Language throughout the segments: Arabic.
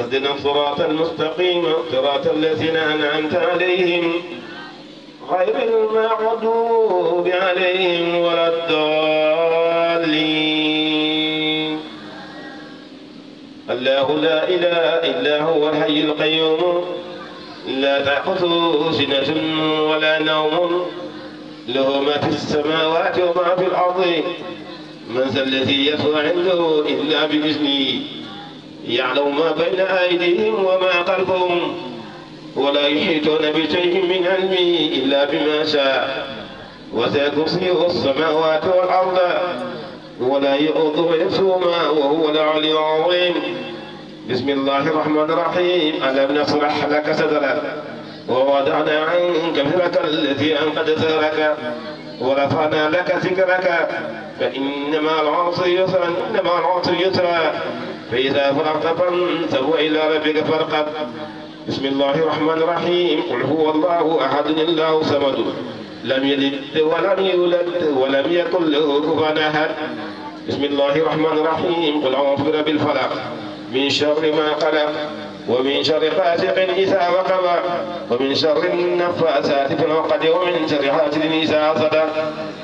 اهدنا الصراط المستقيم صراط الذين أنعمت عليهم غير المغضوب عليهم ولا الضالين. الله لا إله إلا هو الحي القيوم لا تأخذه سنة ولا نوم. له ما في السماوات وما في الأرض من ذا الذي يشفع عنده إلا بإذنه. يعلم ما بين أيديهم وما خلفهم ولا يحيطون بشيء من علمه إلا بما شاء وسع السماوات والأرض ولا يؤوده حفظهما وهو العلي العظيم. بسم الله الرحمن الرحيم. ألم نشرح لك صدرك ووضعنا عنك وزرك الذي أنقذ ظهرك ورفعنا لك ذكرك. فإن مع العصر يسرا إن مع العصر يسرا. فإذا فرغت فانصب وإلى ربك فارغب بسم الله الرحمن الرحيم. قل هو الله أحد الله صمد. لم يلد ولم يولد ولم يكن له كفوا أحد. بسم الله الرحمن الرحيم. قل أعوذ برب الفلق. من شر ما خلق. ومن شر فاسق إذا وقب. ومن شر النفاثات في العقد. ومن شر حاسد إذا حسد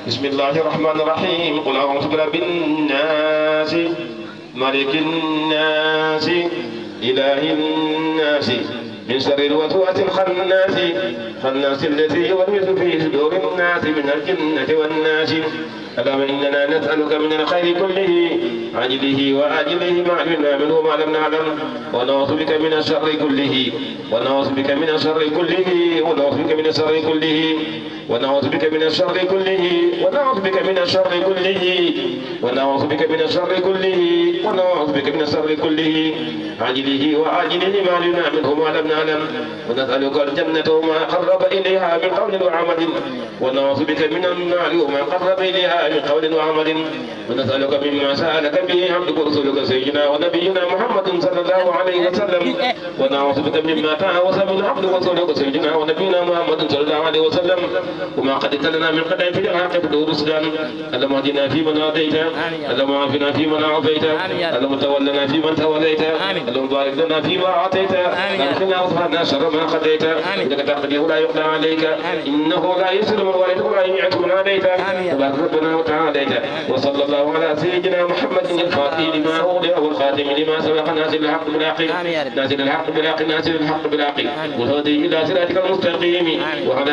بسم الله الرحمن الرحيم. قل أعوذ برب الناس. ملك الناس إله الناس. من شر الوسواس الخناس خناس الذي يوسوس في صدور الناس من الجنة والناس. اللهم إننا نسألك من الخير كله عاجله وآجله ما علمنا منه وما لم نعلم. ونعوذ بك من الشر كله ونعوذ بك من الشر كله ونعوذ بك من الشر كله ونعوذ بك من الشر كله ونعوذ بك من الشر كله ونعوذ بك من الشر كله ونعوذ بك من الشر كله عاجله وآجله ما علمنا منه وما لم نعلم. ونسألك الجنة وما قرب إليها من قول وعمل ونعوذ بك من النار وما قرب إليها من قول وعمل. ونسألك مما سألك به عبدك ورسولك سيدنا ونبينا محمد صلى الله عليه وسلم. ونعوذ بك مما تعوذ من عبدك ورسولك سيدنا ونبينا محمد صلى الله عليه وسلم. وما قدت لنا من قدر في العاقبة والرسلان اللهم اهدنا فيمن هديت اللهم عافنا فيمن عافيت اللهم تولنا فيمن توليت اللهم بارك لنا فيما اعطيت اللهم واصفنا شر ما قضيت. انك تقضي ولا يقضى عليك. إنه لا يسر من ولد ولا يعت من عليك تبارك ربنا وتعاليت وصلى الله على سيدنا محمد الفاتح لما أغلق والخاتم لما سبق. ناصر الحق بالحق. ناصر الحق بالحق. ناصر الحق بالحق. والهدي إلى صراطك المستقيم. وعلى